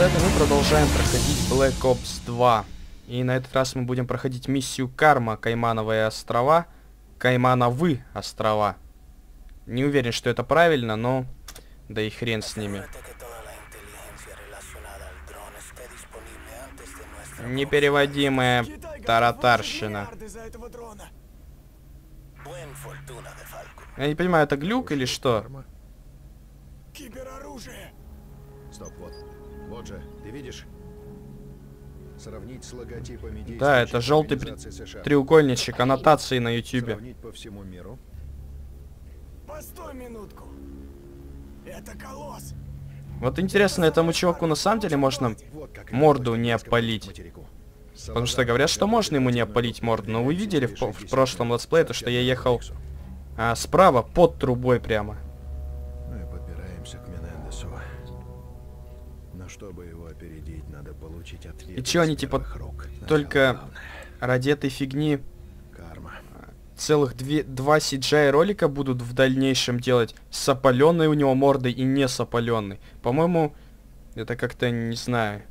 товарищи, с вами Сет, и мы продолжаем проходить Black Ops 2. И на этот раз мы будем проходить миссию Карма, Каймановые острова, Каймановы острова. Не уверен, что это правильно, но да и хрен с ними. Непереводимая таратарщина. Я не понимаю, это глюк или что? Стоп, вот. Вот же, ты видишь? Сравнить с логотипами Да, это желтый треугольничек, аннотации на ютюбе. Сравнить по всему миру. Постой минутку. Это колосс. Вот интересно, этому чуваку на самом деле можно морду не опалить. Потому что говорят, что можно ему не опалить морду, но вы видели в, в прошлом летсплее, то, что я ехал а, справа под трубой прямо. Получить ответ. И чё они, типа, рук. Только главное. ради этой фигни Карма. целых две, два CGI ролика будут в дальнейшем делать с опаленной у него мордой и не с опаленной. По-моему, это как-то, не знаю,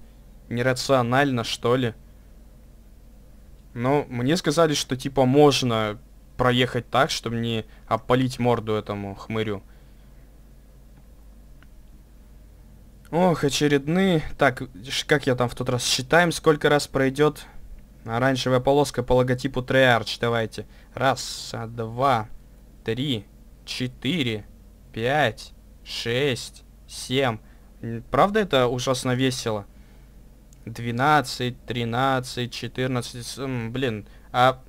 нерационально, что ли. Но мне сказали, что типа можно проехать так, чтобы не опалить морду этому хмырю. Ох, очередные... Так, как я там в тот раз считаем, сколько раз пройдет оранжевая полоска по логотипу Treyarch. Давайте. Раз, а, два, три, четыре, пять, шесть, семь. Правда это ужасно весело? 12, 13, 14, с- м, блин, а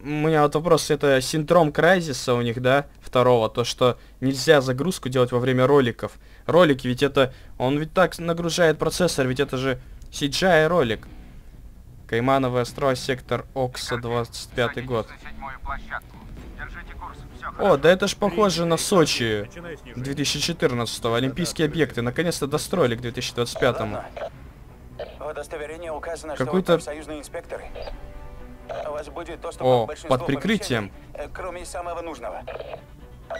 у меня вот вопрос, это синдром Крайзиса у них, да, второго, то, что нельзя загрузку делать во время роликов. Ролики, ведь это, он ведь так нагружает процессор, ведь это же CGI ролик. Каймановый острова, сектор Окса, 25 год. О, да это ж похоже на Сочи 2014 Олимпийские объекты. Наконец-то достроили к 2025 -му. В удостоверении указано, Какой-то- О, под прикрытием. э, кроме самого нужного.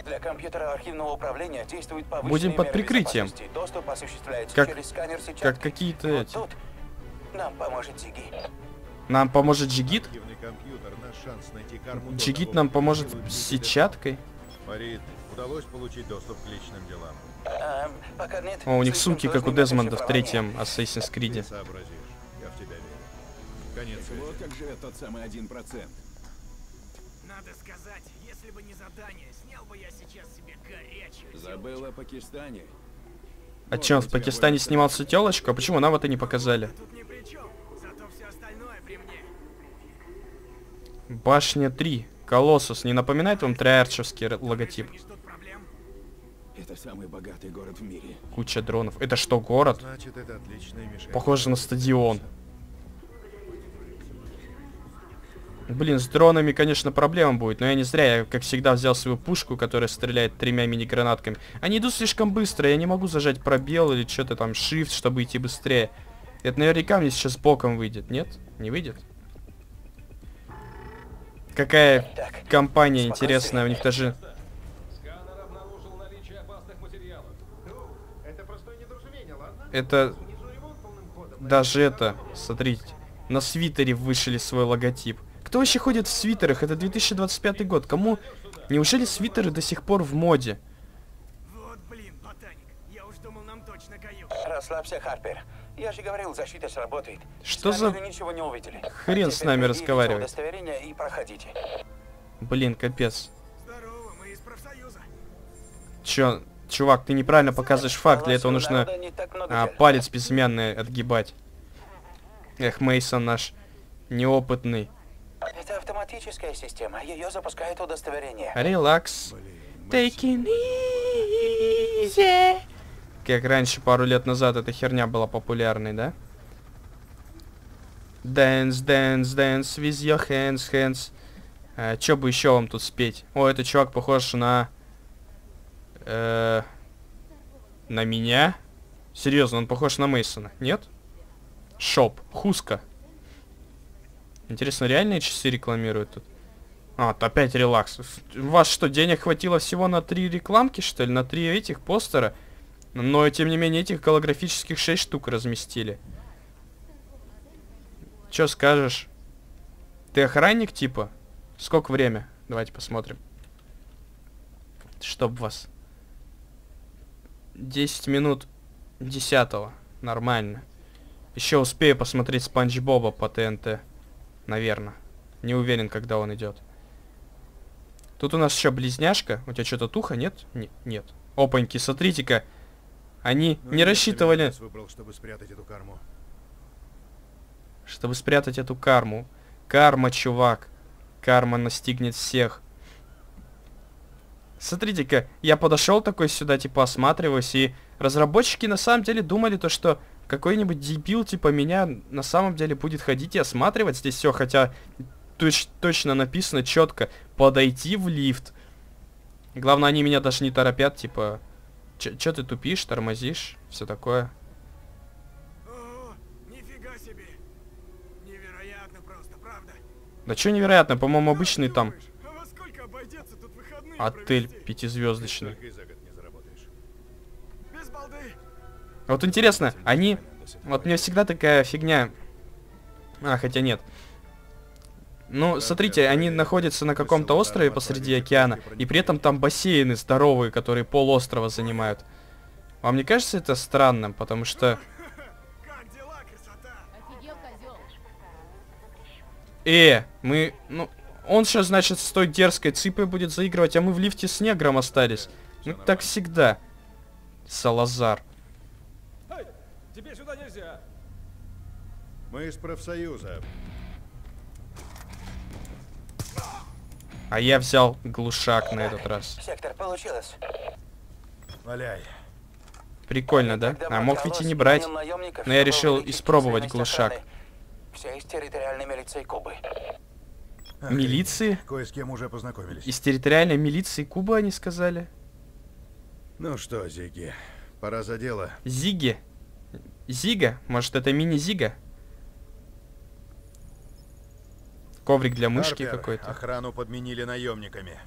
Для компьютера архивного управления действует Будем под прикрытием. Доступ осуществляется Как- через сканер сетчатки. Как какие-то Вот эти. тут нам поможет Зиги. Нам поможет Джигит? Джигит нам поможет с сетчаткой. Фарид, удалось получить доступ к личным делам. А, пока нет. О, у них сумки, как у Дезмонда в третьем Assassin's Creed. Конец. Вот как живет тот самый один процент. Надо сказать, если бы не задание, снял бы я сейчас себе горячую. Забыл о Пакистане. А Вот чем, в Пакистане снимался телочку? А почему нам это не показали? Тут ни при чем, зато все остальное при мне. Башня 3. Колоссус. Не напоминает вам триарчевский логотип? Это самый богатый город в мире. Куча дронов. Это что, город? Значит, это отличная мишень. Похоже на стадион. Блин, с дронами, конечно, проблема будет, но я не зря, я, как всегда, взял свою пушку, которая стреляет тремя мини-гранатками. Они идут слишком быстро, я не могу зажать пробел или что-то там, shift, чтобы идти быстрее. Это наверняка мне сейчас боком выйдет, нет? Не выйдет? Какая Так, компания интересная, у них даже... Это... Даже это, смотрите, на свитере вышили свой логотип. Кто вообще ходит в свитерах? Это 2025 год. Кому... Неужели свитеры до сих пор в моде? Вот блин, ботаник. Я уж думал, нам точно кают. расслабься, Харпер. Я же говорил, защита сработает. Что за- ничего не увидели. Хрен с Теперь нами разговаривать. удостоверение и проходите. Блин, капец. Здорово, мы из профсоюза. Чё, чувак, ты неправильно показываешь факт, для этого нужно а, палец безымянный отгибать. Эх, Мейсон наш неопытный. Автоматическая система. Ее запускает удостоверение. Релакс. Take it easy. Как раньше, пару лет назад, эта херня была популярной, да? Dance, dance, dance with your hands, hands. А, чё бы еще вам тут спеть? О, этот чувак похож на... э, на меня? Серьезно, он похож на Мейсона, нет? Шоп, Хуска. Интересно, реальные часы рекламируют тут? А, вот опять релакс. У вас что, денег хватило всего на три рекламки, что ли? На три этих постера? Но, тем не менее, этих голографических 6 штук разместили. Чё скажешь? Ты охранник, типа? Сколько время? Давайте посмотрим. Чтоб вас. 10 минут 10 Нормально. Еще успею посмотреть Спанч Боба по ТНТ. Наверное. Не уверен, когда он идет. Тут у нас еще близняшка. У тебя что-то туха, нет? Не- нет. Опаньки, смотрите-ка. Они Ну, не рассчитывали, выбрал, чтобы спрятать эту карму. чтобы спрятать эту карму. Карма, чувак. Карма настигнет всех. Смотрите-ка, я подошел такой сюда, типа, осматриваюсь, и разработчики на самом деле думали то, что какой-нибудь дебил, типа, меня на самом деле будет ходить и осматривать здесь все, хотя точ- точно написано четко подойти в лифт. Главное, они меня даже не торопят, типа, че ты тупишь, тормозишь, все такое. О, нифига себе. Невероятно просто, правда? Да что невероятно, по-моему, обычный там а во сколько обойдется тут выходные отель пятизвездочный. Вот интересно, они... Вот мне всегда такая фигня... А, хотя нет. Ну, смотрите, они находятся на каком-то острове посреди океана, и при этом там бассейны здоровые, которые полуострова занимают. Вам не кажется это странным? Потому что... Э, мы... Ну, он сейчас, значит, с той дерзкой цыпой будет заигрывать, а мы в лифте с негром остались. Ну, так всегда. Салазар. Тебе сюда нельзя. Мы из профсоюза. А я взял глушак на этот раз. Сектор, получилось. Валяй. Прикольно, да? А мог ведь и не брать. но я решил испробовать глушак. Все из территориальной милиции Кубы. Милиции? Кое с кем уже познакомились. Из территориальной милиции Кубы они сказали? Ну что, Зиги, пора за дело. Зиги? Зига? Может это мини-зига? Коврик для мышки какой-то. Охрану подменили наемниками.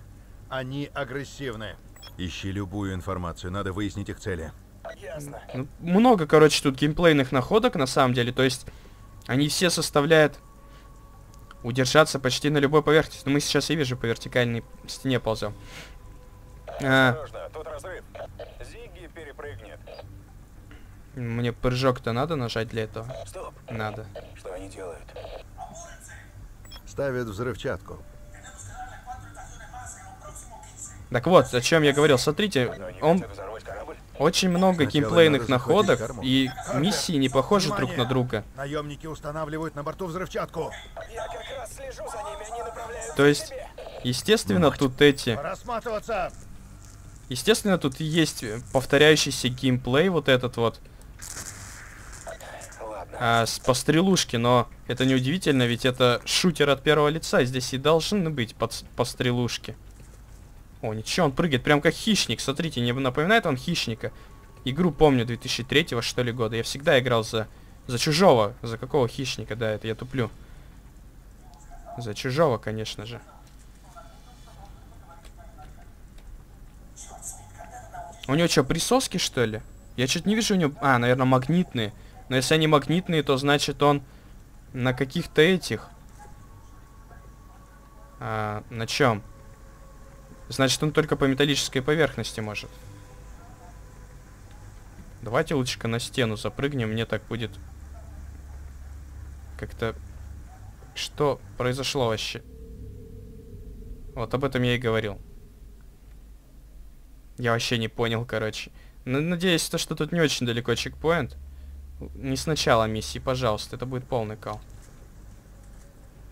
Они агрессивны. Ищи любую информацию, надо выяснить их цели. Ясно. Ну, много, короче, тут геймплейных находок на самом деле. То есть они все составляют удержаться почти на любой поверхности. Но мы сейчас, я вижу, по вертикальной стене ползем. А, Осторожно, тут разрыв. Зигги перепрыгнет. Мне прыжок-то надо нажать для этого? Стоп. Надо. Что они делают? Ставят взрывчатку. Так вот, о чем я говорил. Смотрите, он очень много Сначала геймплейных находок, и миссии не похожи друг на Внимание! друга. Наемники устанавливают на борту взрывчатку. Я как раз слежу за ними, они направляют То есть, естественно, тут эти... Естественно, тут есть повторяющийся геймплей, вот этот вот. А, с пострелушки, но это не удивительно, ведь это шутер от первого лица, здесь и должны быть под, пострелушки. О, ничего, он прыгает прям как хищник, смотрите, не напоминает он хищника? Игру помню 2003 что ли года, я всегда играл за, за чужого, за какого хищника, да, это я туплю. За чужого, конечно же. У него что, присоски, что ли? Я что-то не вижу у него... А, наверное, магнитные. Но если они магнитные, то значит он на каких-то этих... А, на чем? Значит, он только по металлической поверхности может. Давайте лучше на стену запрыгнем, мне так будет... Как-то... Что произошло вообще? Вот об этом я и говорил. Я вообще не понял, короче. Надеюсь, то, что тут не очень далеко чекпоинт. Не с начала миссии, пожалуйста, это будет полный кал.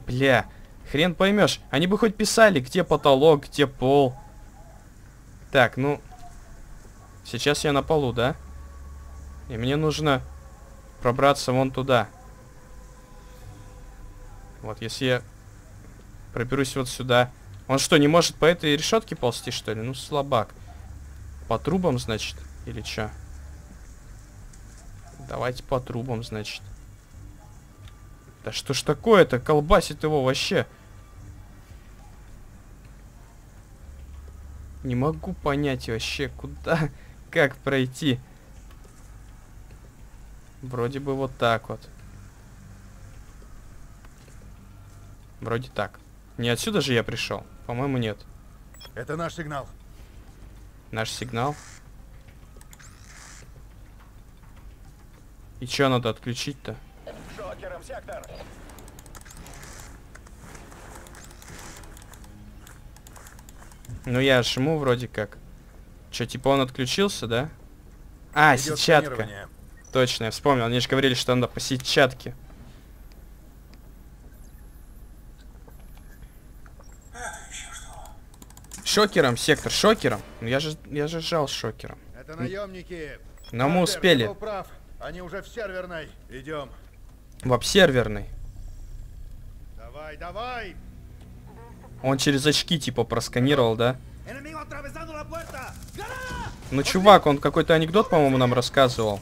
Бля, хрен поймешь. Они бы хоть писали, где потолок, где пол. Так, ну... Сейчас я на полу, да? И мне нужно пробраться вон туда. Вот, если я проберусь вот сюда. Он что, не может по этой решетке ползти, что ли? Ну, слабак. По трубам, значит? Или чё? Давайте по трубам, значит. Да что ж такое-то? Колбасит его вообще. Не могу понять вообще, куда, как пройти. Вроде бы вот так вот. Вроде так. Не отсюда же я пришел? По-моему, нет. Это наш сигнал. Наш сигнал. И чё надо отключить-то? Ну я жму вроде как. Чё, типа он отключился, да? А, Идет сетчатка. Точно, я вспомнил. Они же говорили, что надо по сетчатке. Шокером, сектор, шокером. Ну, Я же, я же жал шокером. Это наемники. Но мы Картер, успели. прав. Они уже в серверной. Идем. В обсерверный. Давай, давай. Он через очки типа просканировал, да? Ну, чувак, он какой-то анекдот, по-моему, нам рассказывал.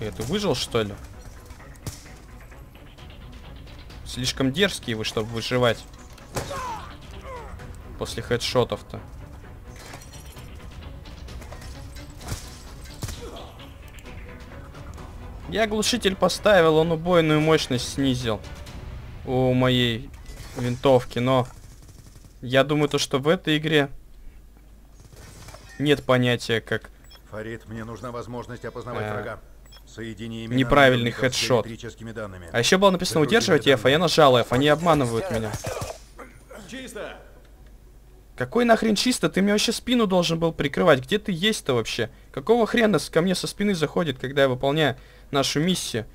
Э, ты выжил, что ли? Слишком дерзкие вы, чтобы выживать. После хедшотов-то. Я глушитель поставил, он убойную мощность снизил у моей винтовки, но я думаю то, что в этой игре нет понятия как Фарид, мне нужна возможность опознавать Э, врага. Соедини неправильный хедшот. А еще было написано удерживать F, а я нажал F, они обманывают меня. Чисто! Какой нахрен чисто? Ты мне вообще спину должен был прикрывать. Где ты есть-то вообще? Какого хрена ко мне со спины заходит, когда я выполняю нашу миссию?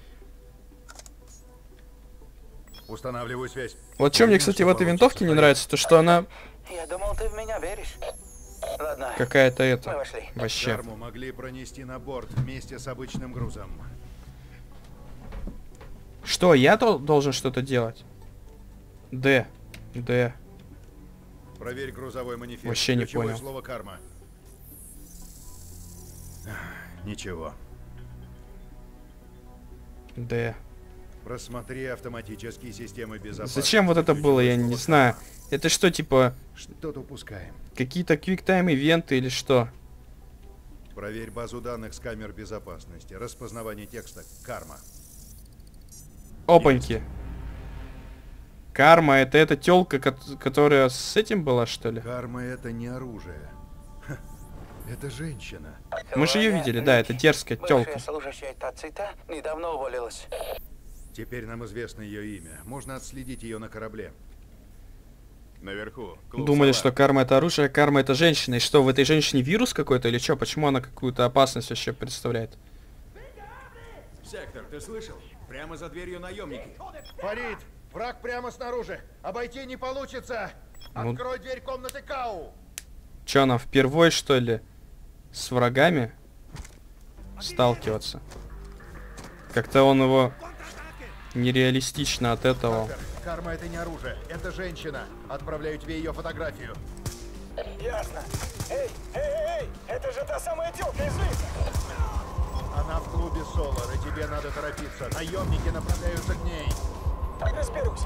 Устанавливаю связь. Вот что мне, кстати, в этой винтовке не нравится, то что она Я думал, ты в меня веришь. Ладно, какая-то мы это вошли. вообще. Карму могли пронести на борт вместе с обычным грузом. Что, я должен что-то делать? Д. Д. Проверь грузовой манифест. Вообще не Ключевое понял. слово карма. Ничего. Д. Просмотри автоматические системы безопасности. Зачем вот это было, я не знаю. Это что, типа, Что-то упускаем. какие-то квиктайм ивенты или что? Проверь базу данных с камер безопасности. Распознавание текста. Карма. Опаньки. Карма, это эта тёлка, кот- которая с этим была, что ли? Карма это не оружие. Это женщина. Мы же Сегодня видели, да, это дерзкая тёлка. служащая Тацита недавно уволилась. Теперь нам известно ее имя. Можно отследить ее на корабле. Наверху. Думали, что карма это оружие, а карма это женщина. И что, в этой женщине вирус какой-то или что? Почему она какую-то опасность вообще представляет? Сектор, ты слышал? Прямо за дверью наемники. Фарид! Враг прямо снаружи! Обойти не получится! Ну- Открой дверь комнаты Кау! Чё, нам впервой, что ли, с врагами сталкиваться? Как-то он его нереалистично от этого. Карма это не оружие, это женщина. Отправляю тебе ее фотографию. Ясно. Эй, эй, эй, эй, это же та самая тёлка из лифта. Она в клубе Солар, и тебе надо торопиться. Наемники направляются к ней. Разберусь.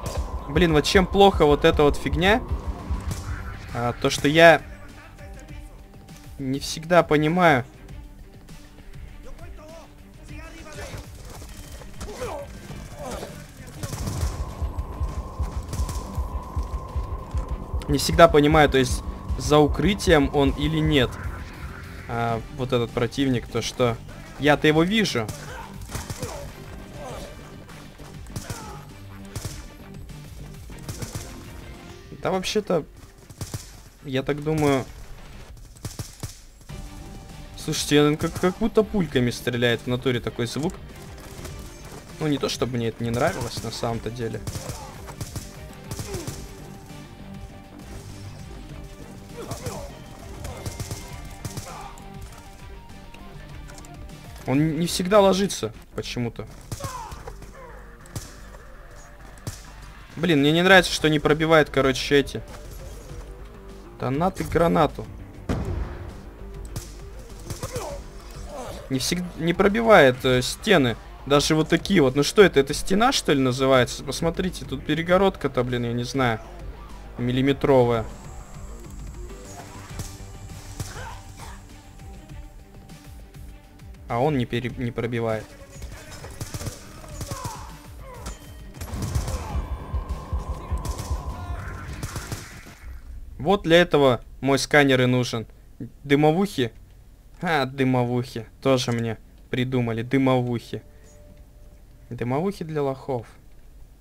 Блин, вот чем плохо вот эта вот фигня, а, то что я не всегда понимаю. Не всегда понимаю, то есть за укрытием он или нет. А, вот этот противник, то что я-то его вижу. Да вообще-то, я так думаю... Слушайте, он как, как будто пульками стреляет в натуре такой звук. Ну, не то, чтобы мне это не нравилось на самом-то деле. Он не всегда ложится почему-то. Блин, мне не нравится, что не пробивает, короче, эти. Донаты гранату. Не всегда не пробивает э, стены. Даже вот такие вот. Ну что это? Это стена, что ли, называется? Посмотрите, тут перегородка-то, блин, я не знаю. Миллиметровая. А он не, пере... не пробивает. Вот для этого мой сканер и нужен. Дымовухи? А, дымовухи. Тоже мне придумали. Дымовухи. Дымовухи для лохов.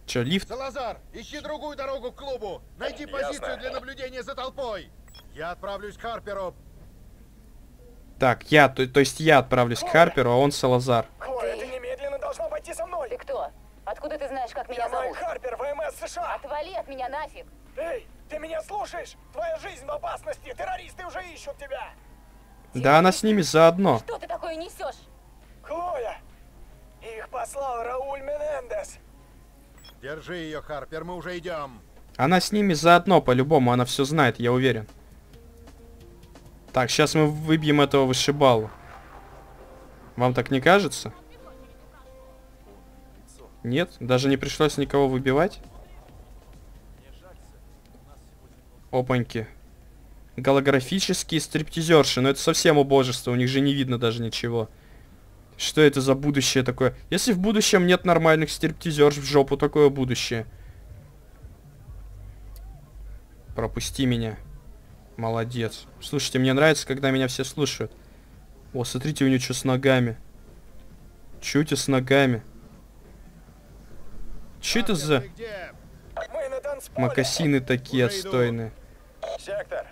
Чё, лифт? Салазар, ищи другую дорогу к клубу. Найди позицию для наблюдения за толпой. Я отправлюсь к Харперу. Так, я, то, то есть я отправлюсь к Харперу, а он Салазар. Хлоя, ты немедленно должна пойти со мной. Ты кто? Откуда ты знаешь, как меня Я Майк зовут? Харпер, ВМС США. Отвали от меня нафиг! Эй, ты меня слушаешь? Твоя жизнь в опасности. Террористы уже ищут тебя. Да она с ними заодно. Что ты такое несешь? Хлоя, их послал Рауль Менендес. Держи ее, Харпер, мы уже идем. Она с ними заодно, по-любому, она все знает, я уверен. Так, сейчас мы выбьем этого вышибалу. Вам так не кажется? Нет? Даже не пришлось никого выбивать? Опаньки. Голографические стриптизерши. Но это совсем убожество, у них же не видно даже ничего. Что это за будущее такое? Если в будущем нет нормальных стриптизерш в жопу, такое будущее. Пропусти меня. Молодец. Слушайте, мне нравится, когда меня все слушают. О, смотрите, у нее что с ногами. Чё это с ногами? Че это за макасины такие отстойные? Сектор,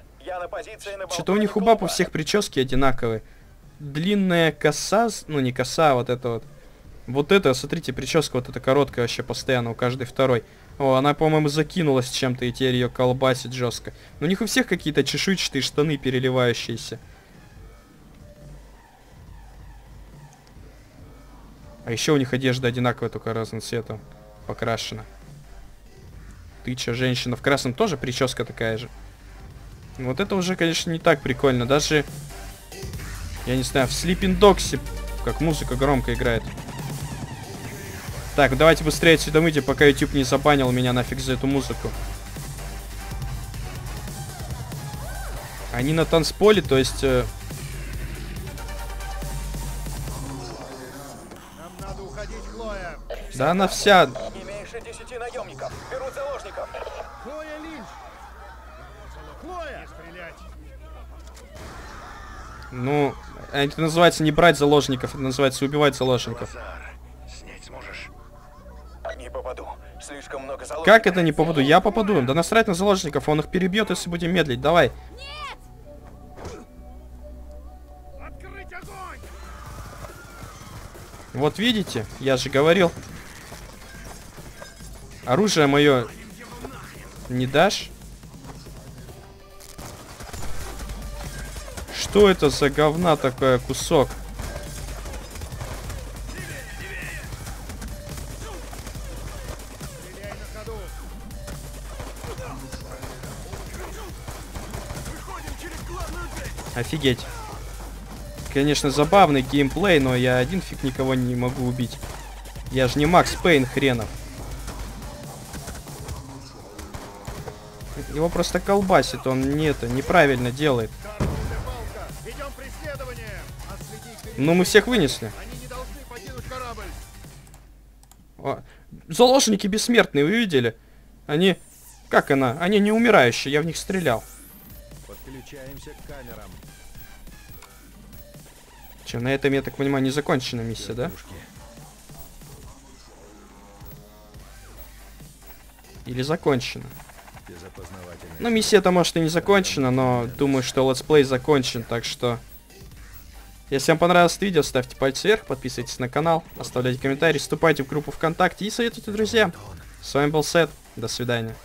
Что-то у них у баб у всех прически одинаковые. Длинная коса, ну не коса, а вот это вот. Вот это, смотрите, прическа вот эта короткая вообще постоянно у каждой второй. О, она, по-моему, закинулась чем-то и теперь ее колбасит жестко. Но у них у всех какие-то чешуйчатые штаны переливающиеся. А еще у них одежда одинаковая, только разным цветом покрашена. Ты че, женщина в красном тоже прическа такая же? Вот это уже, конечно, не так прикольно. Даже, я не знаю, в Sleeping Dogs, как музыка громко играет. Так, давайте быстрее отсюда выйдем, пока YouTube не забанил меня нафиг за эту музыку. Они на танцполе, то есть... э, Нам надо уходить, Хлоя. да она вся... Не меньше десяти наемников. Берут заложников. Хлоя Линч! Хлоя! Не стрелять! Ну, это называется не брать заложников, это называется убивать заложников. Снять сможешь? Не попаду. Слишком много заложников. Как это не попаду? Я попаду. Да насрать на заложников, он их перебьет, если будем медлить. Давай. Вот видите, я же говорил. Оружие мое не дашь? Что это за говна такое кусок? Офигеть. Конечно, забавный геймплей, но я один фиг никого не могу убить. Я же не Макс Пейн хренов. Его просто колбасит, он не это, неправильно делает. Их Ну, мы всех вынесли. О, заложники бессмертные, вы видели? Они... Как она? Они не умирающие, я в них стрелял. Подключаемся к камерам. Че, на этом, я так понимаю, не закончена миссия, да? Или закончена? Ну, миссия-то, может, и не закончена, но думаю, что let's play закончен, так что... Если вам понравилось это видео, ставьте пальцы вверх, подписывайтесь на канал, оставляйте комментарии, вступайте в группу ВКонтакте и советуйте друзьям. С вами был Сет, до свидания.